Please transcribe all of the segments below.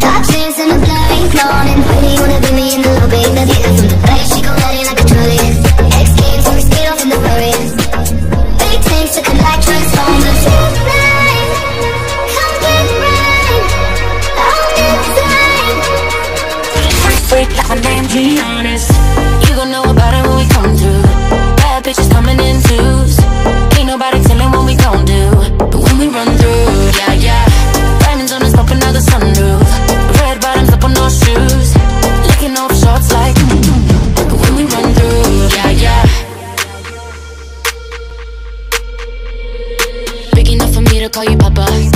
Top chains in the blind, yawning. Really wanna be me in the lobby. Baby, that's on the back. Be honest. You gon' know about it when we come through. Bad bitches coming in twos. Ain't nobody telling what we gon' do. But when we run through, yeah, yeah. Diamonds on the sunroof. Red bottoms up on shoes. Licking shots like. Mm, mm, mm. But when we run through, yeah, yeah. Big enough for me to call you Papa.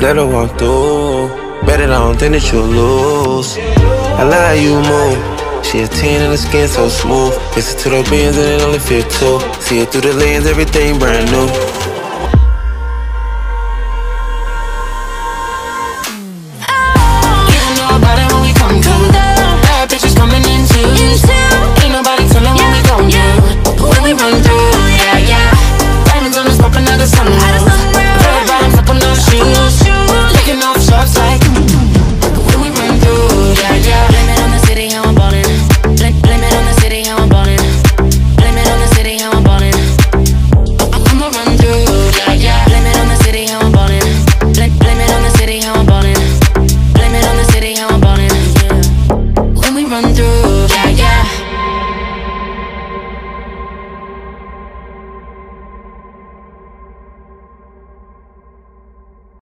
Let her walk through. Bet don't think that you'll lose. I love how you move. She a 10 and the skin so smooth. Listen to the bands and it only fit two. See it through the lens, everything brand new.